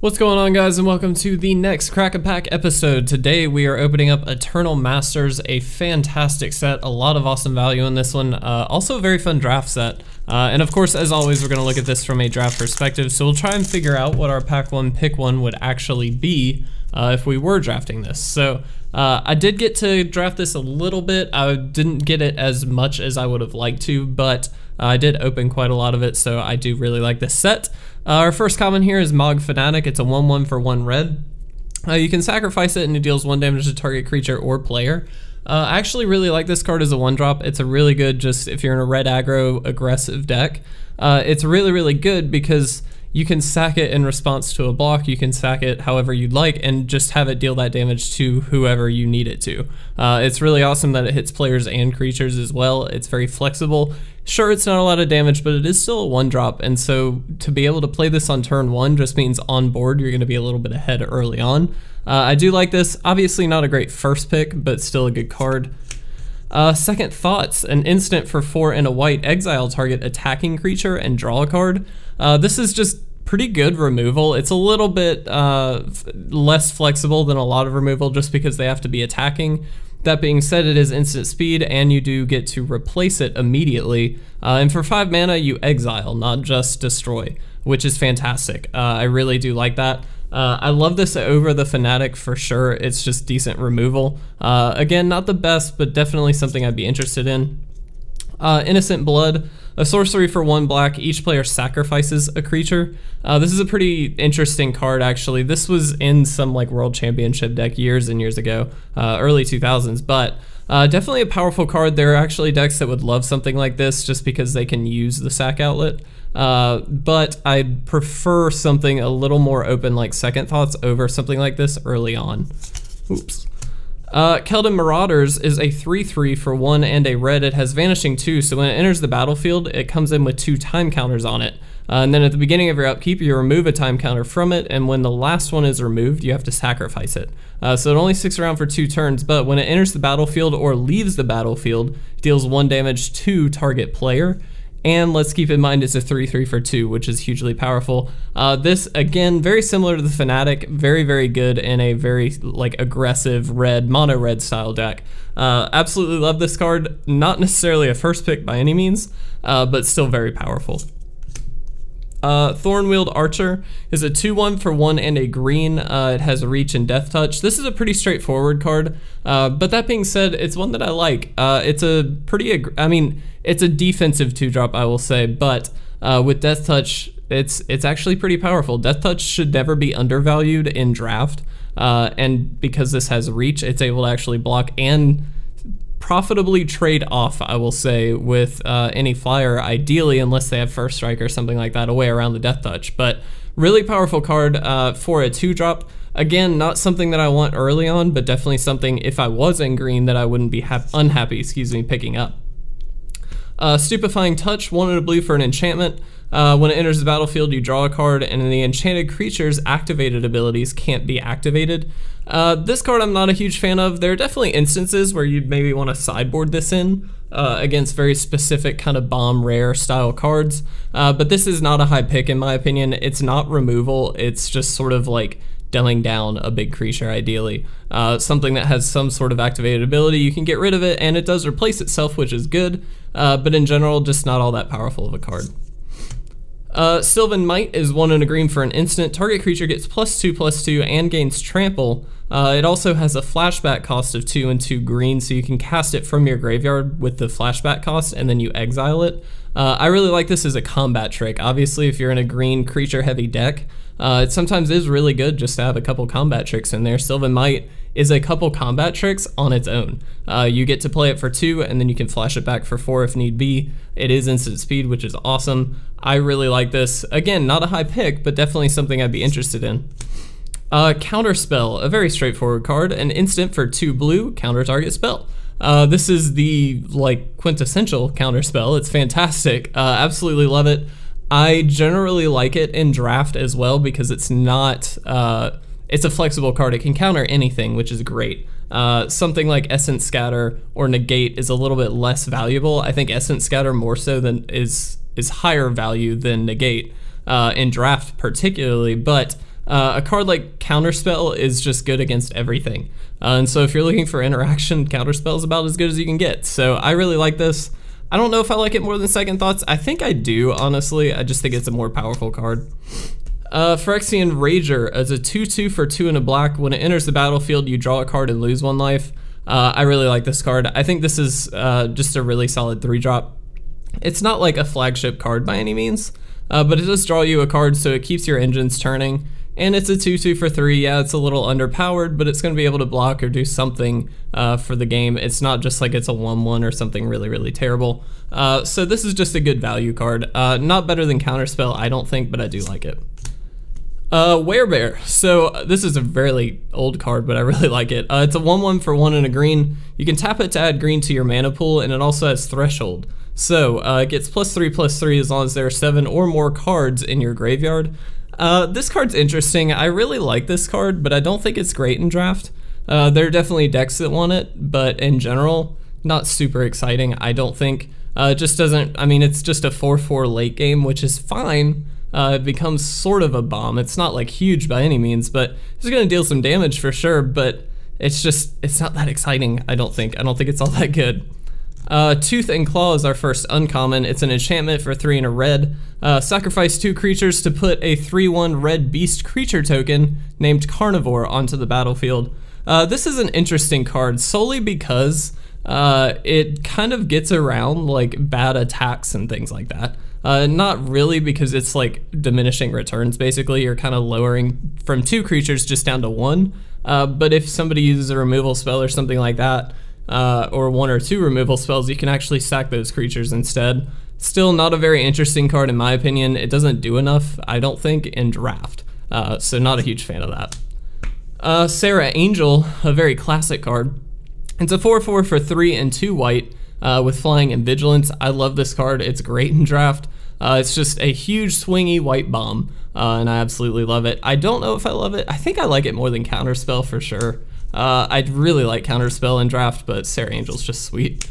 What's going on guys and welcome to the next Crack a Pack episode. Today we are opening up Eternal Masters, a fantastic set, a lot of awesome value in this one, uh, also a very fun draft set. Uh, and of course, as always, we're going to look at this from a draft perspective, so we'll try and figure out what our pack one pick one would actually be uh, if we were drafting this. So uh, I did get to draft this a little bit. I didn't get it as much as I would have liked to, but I did open quite a lot of it, so I do really like this set. Uh, our first common here is Mog Fanatic. It's a 1-1 for 1 red. Uh, you can sacrifice it and it deals 1 damage to target creature or player. Uh, I actually really like this card as a 1-drop. It's a really good, just if you're in a red aggro aggressive deck, uh, it's really, really good because you can sack it in response to a block, you can sack it however you'd like, and just have it deal that damage to whoever you need it to. Uh, it's really awesome that it hits players and creatures as well. It's very flexible. Sure, it's not a lot of damage, but it is still a one drop, and so to be able to play this on turn one just means on board you're going to be a little bit ahead early on. Uh, I do like this. Obviously not a great first pick, but still a good card. Uh, second Thoughts, an instant for four and a white, exile target attacking creature and draw a card. Uh, this is just pretty good removal. It's a little bit uh, less flexible than a lot of removal just because they have to be attacking. That being said, it is instant speed and you do get to replace it immediately. Uh, and for 5 mana, you exile, not just destroy, which is fantastic. Uh, I really do like that. Uh, I love this over the Fanatic for sure. It's just decent removal. Uh, again, not the best, but definitely something I'd be interested in. Uh, Innocent Blood, a sorcery for one black. Each player sacrifices a creature. Uh, this is a pretty interesting card, actually. This was in some like World Championship deck years and years ago, uh, early 2000s, but uh, definitely a powerful card. There are actually decks that would love something like this just because they can use the sack outlet. Uh, but I'd prefer something a little more open like Second Thoughts over something like this early on. Oops. Uh, Keldon Marauders is a 3-3 for 1 and a red. It has Vanishing 2, so when it enters the battlefield, it comes in with two time counters on it. Uh, and then at the beginning of your upkeep, you remove a time counter from it, and when the last one is removed, you have to sacrifice it. Uh, so it only sticks around for two turns, but when it enters the battlefield or leaves the battlefield, deals one damage to target player. And let's keep in mind it's a 3-3 for 2, which is hugely powerful. Uh, this, again, very similar to the Fanatic, very, very good in a very like aggressive red, mono red style deck. Uh, absolutely love this card. Not necessarily a first pick by any means, uh, but still very powerful. Uh, Thornweald Archer is a 2-1 for 1 and a green. Uh, it has a reach and death touch. This is a pretty straightforward card, uh, but that being said, it's one that I like. Uh, it's a pretty, I mean, it's a defensive 2-drop, I will say, but uh, with death touch, it's it's actually pretty powerful. Death touch should never be undervalued in draft, uh, and because this has reach, it's able to actually block and profitably trade off, I will say, with uh, any flyer, ideally, unless they have first strike or something like that, away around the death touch. But really powerful card uh, for a two drop. Again, not something that I want early on, but definitely something if I was in green that I wouldn't be unhappy, excuse me, picking up. Uh, Stupefying Touch, one in a blue for an enchantment. Uh, when it enters the battlefield, you draw a card, and the enchanted creature's activated abilities can't be activated. Uh, this card I'm not a huge fan of. There are definitely instances where you'd maybe want to sideboard this in uh, against very specific kind of bomb rare style cards, uh, but this is not a high pick in my opinion. It's not removal, it's just sort of like dumbing down a big creature ideally. Uh, something that has some sort of activated ability, you can get rid of it and it does replace itself, which is good, uh, but in general, just not all that powerful of a card. Uh, Sylvan Might is one in a green for an instant. Target creature gets plus two, plus two, and gains trample. Uh, it also has a flashback cost of two and two green, so you can cast it from your graveyard with the flashback cost, and then you exile it. Uh, I really like this as a combat trick. Obviously, if you're in a green creature heavy deck, uh, it sometimes is really good just to have a couple combat tricks in there. Sylvan Might is a couple combat tricks on its own. Uh, you get to play it for two, and then you can flash it back for four if need be. It is instant speed, which is awesome. I really like this. Again, not a high pick, but definitely something I'd be interested in. Uh, Counterspell, a very straightforward card, an instant for two blue, counter target spell. Uh, this is the like quintessential counterspell. It's fantastic. Uh, absolutely love it. I generally like it in draft as well because it's not. Uh, it's a flexible card. It can counter anything, which is great. Uh, something like Essence Scatter or Negate is a little bit less valuable. I think Essence Scatter more so than is is higher value than Negate uh, in draft particularly, but Uh, a card like Counterspell is just good against everything. Uh, and so if you're looking for interaction, Counterspell is about as good as you can get. So I really like this. I don't know if I like it more than Second Thoughts. I think I do, honestly. I just think it's a more powerful card. Uh, Phyrexian Rager as a 2-2 for 2 and a black. When it enters the battlefield, you draw a card and lose one life. Uh, I really like this card. I think this is uh, just a really solid 3-drop. It's not like a flagship card by any means, uh, but it does draw you a card so it keeps your engines turning. And it's a 2-2 for 3, yeah, it's a little underpowered, but it's going to be able to block or do something uh, for the game. It's not just like it's a 1-1 or something really, really terrible. Uh, so this is just a good value card. Not better than Counterspell, I don't think, but I do like it. Uh, Werebear. So uh, this is a fairly old card, but I really like it. Uh, it's a 1-1 for 1 and a green. You can tap it to add green to your mana pool, and it also has Threshold. So uh, it gets plus 3, plus 3 as long as there are 7 or more cards in your graveyard. Uh, this card's interesting. I really like this card, but I don't think it's great in draft. Uh, there are definitely decks that want it, but in general, not super exciting, I don't think. Uh, it just doesn't, I mean, it's just a 4-4 late game, which is fine, uh, it becomes sort of a bomb. It's not like huge by any means, but it's going to deal some damage for sure. But it's just it's not that exciting. I don't think. I don't think it's all that good. Uh, Tooth and Claw is our first uncommon. It's an enchantment for three and a red. Uh, sacrifice two creatures to put a 3-1 red beast creature token named Carnivore onto the battlefield. Uh, this is an interesting card solely because uh, it kind of gets around like bad attacks and things like that. Uh, not really because it's like diminishing returns basically. You're kind of lowering from two creatures just down to one. Uh, but if somebody uses a removal spell or something like that, uh, or one or two removal spells, you can actually sack those creatures instead. Still not a very interesting card in my opinion. It doesn't do enough, I don't think, in draft. Uh, so not a huge fan of that. Uh, Serra Angel, a very classic card. It's a 4-4 for 3 and 2 white uh, with flying and vigilance. I love this card. It's great in draft. Uh, it's just a huge swingy white bomb, uh, and I absolutely love it. I don't know if I love it. I think I like it more than Counterspell for sure. Uh, I'd really like Counterspell in draft, but Serra Angel's just sweet.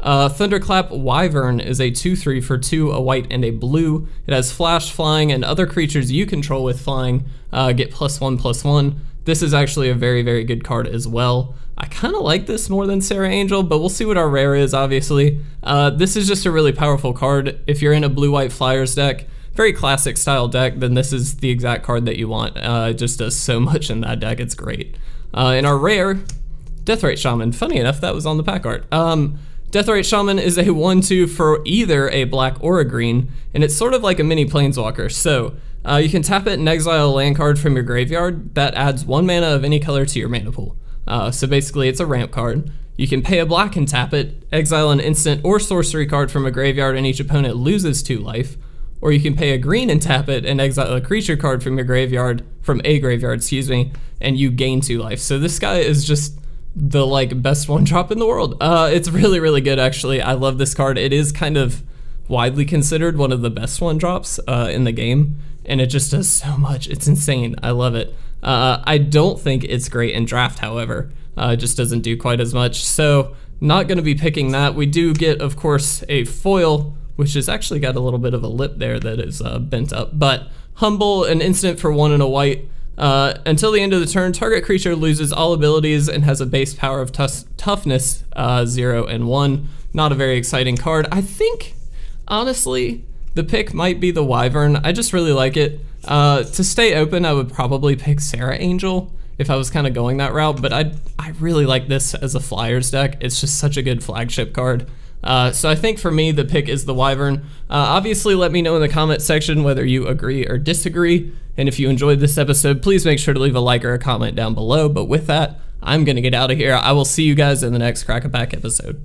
Uh, Thunderclap Wyvern is a 2-3 for 2, a white and a blue. It has flash, flying, and other creatures you control with flying uh, get plus 1, plus 1. This is actually a very, very good card as well. I kind of like this more than Serra Angel, but we'll see what our rare is, obviously. Uh, this is just a really powerful card. If you're in a blue-white Flyers deck, very classic style deck, then this is the exact card that you want. Uh, it just does so much in that deck, it's great. Uh, in our rare, Deathrite Shaman. Funny enough, that was on the pack art. Um, Deathrite Shaman is a 1-2 for either a black or a green, and it's sort of like a mini Planeswalker. So, uh, you can tap it and exile a land card from your graveyard that adds one mana of any color to your mana pool. Uh, so basically, it's a ramp card. You can pay a black and tap it, exile an instant or sorcery card from a graveyard, and each opponent loses two life. Or you can pay a green and tap it and exile a creature card from your graveyard, from a graveyard, excuse me, and you gain two life. So this guy is just the like best one drop in the world. Uh, it's really, really good actually. I love this card. It is kind of widely considered one of the best one drops uh, in the game, and it just does so much. It's insane. I love it. Uh, I don't think it's great in draft, however. Uh, it just doesn't do quite as much. So not going to be picking that. We do get, of course, a foil, which has actually got a little bit of a lip there that is uh, bent up. But Humble, an instant for one and a white. Uh, until the end of the turn, target creature loses all abilities and has a base power of toughness uh, 0 and 1. Not a very exciting card. I think, honestly, the pick might be the Wyvern. I just really like it. Uh, to stay open, I would probably pick Serra Angel if I was kind of going that route, but I I really like this as a Flyers deck. It's just such a good flagship card. Uh, so I think for me, the pick is the Wyvern. Uh, obviously, let me know in the comment section whether you agree or disagree. And if you enjoyed this episode, please make sure to leave a like or a comment down below. But with that, I'm going to get out of here. I will see you guys in the next Crack a Pack episode.